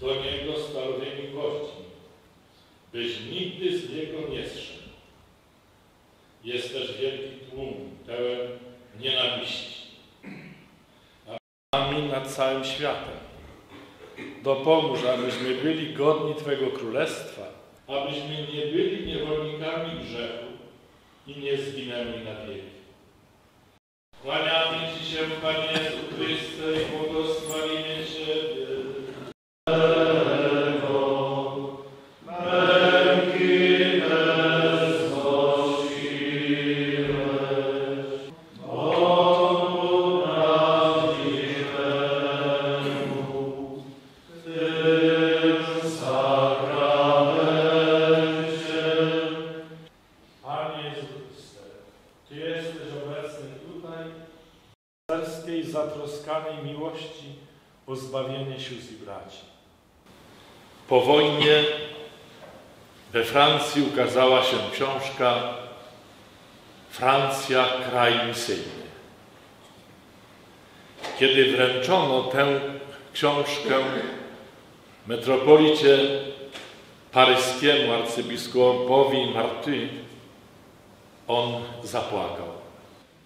do Niego stalowymi gwoźdźmi, byś nigdy z Niego nie zszedł. Jest też wielki tłum, pełen nienawiści. A nami nad całym światem. Dopomóż, abyśmy byli godni Twego Królestwa, abyśmy nie byli niewolnikami grzechu i nie zginęli na wieki. Kłaniamy Ci się, Panie Jezu Chryste, i zatroskanej miłości o zbawienie sióstr i braci. Po wojnie we Francji ukazała się książka Francja, kraj misyjny. Kiedy wręczono tę książkę metropolicie paryskiemu arcybiskupowi Marty, on zapłakał.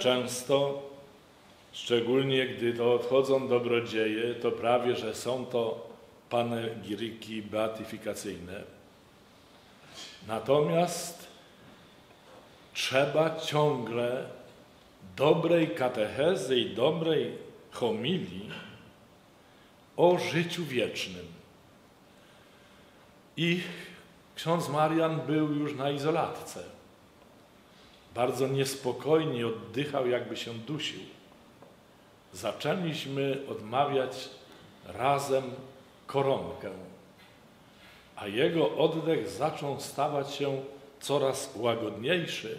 często, szczególnie gdy to odchodzą dobrodzieje, to prawie, że są to panegiryki beatyfikacyjne. Natomiast trzeba ciągle dobrej katechezy i dobrej homilii o życiu wiecznym. I ksiądz Marian był już na izolatce. Bardzo niespokojnie oddychał, jakby się dusił. Zaczęliśmy odmawiać razem koronkę, a jego oddech zaczął stawać się coraz łagodniejszy.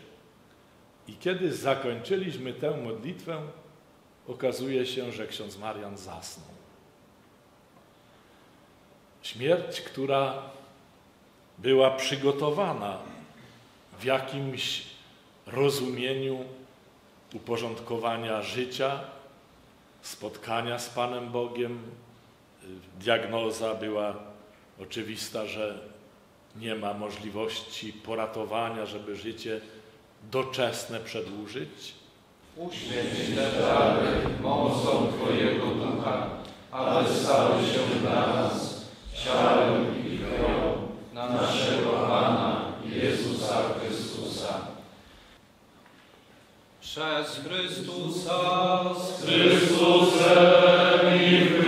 I kiedy zakończyliśmy tę modlitwę, okazuje się, że ksiądz Marian zasnął. Śmierć, która była przygotowana w jakimś rozumieniu uporządkowania życia, spotkania z Panem Bogiem. Diagnoza była oczywista, że nie ma możliwości poratowania, żeby życie doczesne przedłużyć. Uświęć te dary mocą Twojego Ducha, aby stały się dla nas ciałem Przez Chrystusa, z Chrystusem i w